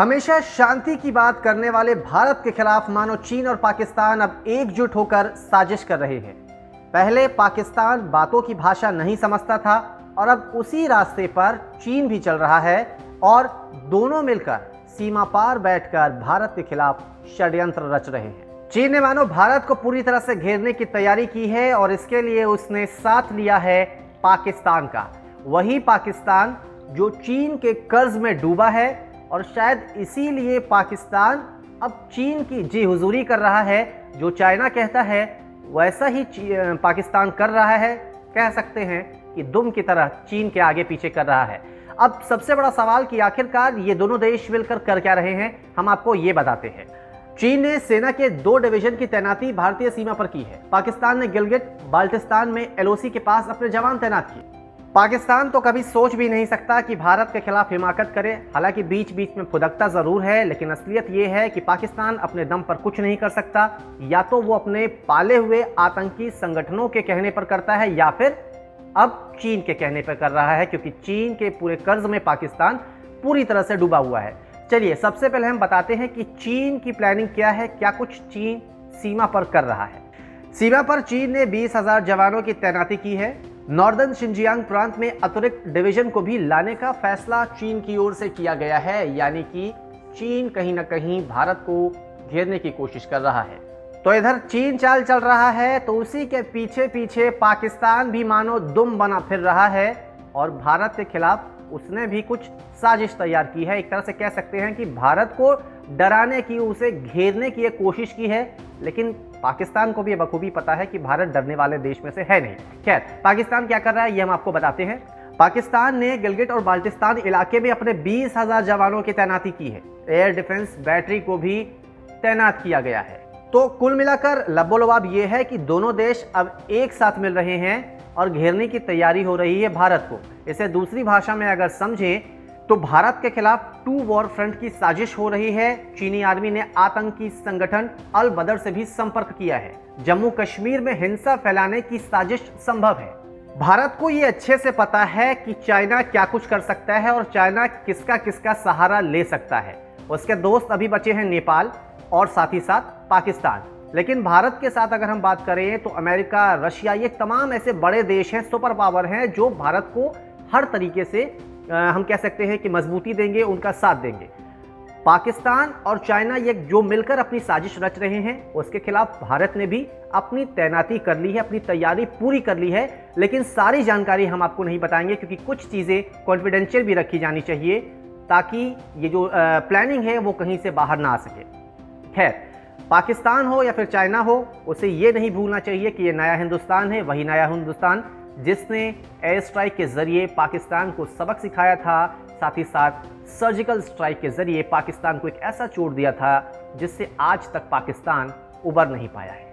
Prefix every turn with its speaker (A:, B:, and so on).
A: हमेशा शांति की बात करने वाले भारत के खिलाफ मानो चीन और पाकिस्तान अब एकजुट होकर साजिश कर रहे हैं। पहले पाकिस्तान बातों की भाषा नहीं समझता था और अब उसी रास्ते पर चीन भी चल रहा है और दोनों मिलकर सीमा पार बैठकर भारत के खिलाफ षड्यंत्र रच रहे हैं। चीन ने मानो भारत को पूरी तरह से घेरने की तैयारी की है और इसके लिए उसने साथ लिया है पाकिस्तान का। वही पाकिस्तान, जो चीन के कर्ज में डूबा है और शायद इसीलिए पाकिस्तान अब चीन की जी हुजूरी कर रहा है। जो चाइना कहता है, वैसा ही पाकिस्तान कर रहा है। कह सकते हैं कि दुम की तरह चीन के आगे पीछे कर रहा है। अब सबसे बड़ा सवाल कि आखिरकार ये दोनों देश मिलकर कर क्या रहे हैं, हम आपको ये बताते हैं। चीन ने सेना के दो डिवीज़न की तैनाती भारतीय सीमा पर की है। पाकिस्तान ने गिलगिट बाल्टिस्तान में एलओसी के पास अपने जवान तैनात किए। पाकिस्तान तो कभी सोच भी नहीं सकता कि भारत के खिलाफ हिमाकत करे। हालाँकि बीच बीच में फुदकता ज़रूर है, लेकिन असलियत ये है कि पाकिस्तान अपने दम पर कुछ नहीं कर सकता। या तो वो अपने पाले हुए आतंकी संगठनों के कहने पर करता है, या फिर अब चीन के कहने पर कर रहा है, क्योंकि चीन के पूरे कर्ज में पाकिस्तान पूरी तरह से डूबा हुआ है। चलिए, सबसे पहले हम बताते हैं कि चीन की प्लानिंग क्या है, क्या कुछ चीन सीमा पर कर रहा है। सीमा पर चीन ने बीस हज़ार जवानों की तैनाती की है। नॉर्दर्न शिंजियांग प्रांत में अतिरिक्त डिवीज़न को भी लाने का फैसला चीन की ओर से किया गया है, यानी कि चीन कहीं ना कहीं भारत को घेरने की कोशिश कर रहा है। तो इधर चीन चाल चल रहा है तो उसी के पीछे पीछे पाकिस्तान भी मानो दुम बना फिर रहा है, और भारत के खिलाफ उसने भी कुछ साजिश तैयार की है। एक तरह से कह सकते हैं कि भारत को डराने की, उसे घेरने की एक कोशिश की है, लेकिन पाकिस्तान को भी बखूबी पता है कि भारत डरने वाले देश में से है नहीं। खैर, पाकिस्तान क्या कर रहा है, ये हम आपको बताते हैं। पाकिस्तान ने गिलगिट और बाल्टिस्तान इलाके में अपने बीस हज़ार जवानों की तैनाती की है। एयर डिफेंस बैटरी को भी तैनात किया गया है। तो कुल मिलाकर लबोलवाब ये है कि दोनों देश अब एक साथ मिल रहे हैं और घेरने की तैयारी हो रही है भारत को। इसे दूसरी भाषा में अगर समझें तो भारत के खिलाफ टू वॉर फ्रंट की साजिश हो रही है। चीनी आर्मी ने आतंकी संगठन अल बदर से भी संपर्क किया है। जम्मू कश्मीर में हिंसा फैलाने की साजिश संभव है। भारत को ये अच्छे से पता है कि चाइना क्या कुछ कर सकता है और चाइना किसका किसका सहारा ले सकता है। उसके दोस्त अभी बचे हैं नेपाल और साथ ही साथ पाकिस्तान। लेकिन भारत के साथ अगर हम बात करें तो अमेरिका, रशिया, ये तमाम ऐसे बड़े देश हैं, सुपर पावर हैं, जो भारत को हर तरीके से हम कह सकते हैं कि मजबूती देंगे उनका साथ देंगे। पाकिस्तान और चाइना ये जो मिलकर अपनी साजिश रच रहे हैं उसके खिलाफ भारत ने भी अपनी तैनाती कर ली है अपनी तैयारी पूरी कर ली है लेकिन सारी जानकारी हम आपको नहीं बताएँगे क्योंकि कुछ चीज़ें कॉन्फिडेंशियल भी रखी जानी चाहिए ताकि ये जो आ, प्लानिंग है वो कहीं से बाहर ना आ सके। खैर पाकिस्तान हो या फिर चाइना हो उसे ये नहीं भूलना चाहिए कि ये नया हिंदुस्तान है वही नया हिंदुस्तान। जिसने एयर स्ट्राइक के ज़रिए पाकिस्तान को सबक सिखाया था, साथ ही साथ सर्जिकल स्ट्राइक के ज़रिए पाकिस्तान को एक ऐसा चोट दिया था जिससे आज तक पाकिस्तान उबर नहीं पाया है।